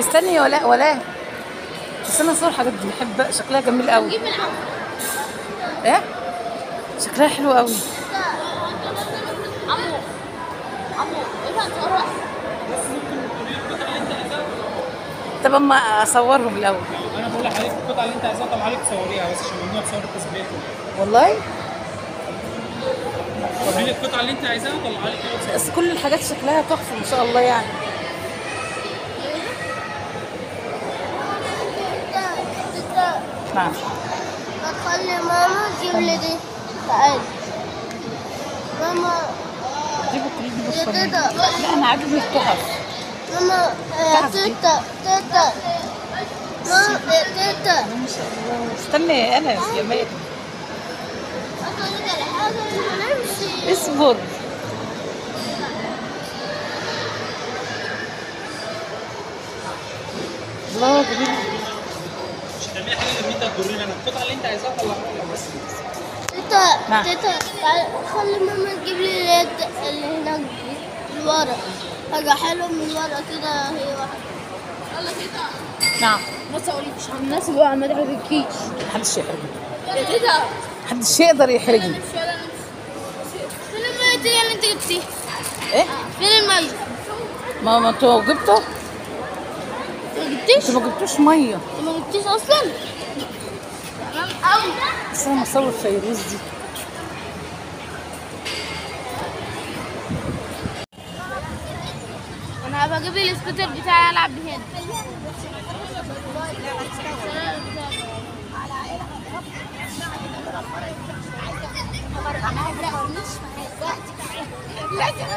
استني يا ولاء ولاء استنى صور دي. بحب شكلها جميل قوي. إيه؟ شكلها حلو قوي. عمو عمو إيه طب أما أصورهم الأول. أنا بقول لحضرتك القطعه اللي أنت عايزاها طلع لك تصوريها بس عشان ممنوع تصور التسجيلات. والله؟ وريني القطعة اللي أنت عايزاها طلع لك بس كل الحاجات شكلها تحفة ما شاء الله يعني. نعم. بخلي ماما تجيب لي دي. تعالي ماما. يا بصوا تيتا لا أنا عاجبني التحف. ماما دي؟ تيتا تيتا ماما تيتا الله استني يا انس يا ونمشي اصبر. الله جميل. هتعملي حاجة غير ان انت تضرني أنا القطعه اللي انت عايزاها طلعها لك بس تيتا. تيتا خلي ماما تجيب لي اليد اللي هناك دي الورق حاجة حلوة من الورق كده هي واحدة. يلا تيتا. نعم. ما تصوريش الناس جوه ما تركيش محدش يحرجني يا تيتا. محدش يقدر يحرجني فين المية اللي انت جبتيه؟ إيه؟ فين المية؟ ما ما أنتوا جبتوا ما جبتيش؟ ما جبتوش مية انت ما جبتيش أصلا؟ تمام قوي بس أنا مصور فيروز دي أنا هبقى أجيب لي السكوتر بتاعي ألعب بيه هنا لازم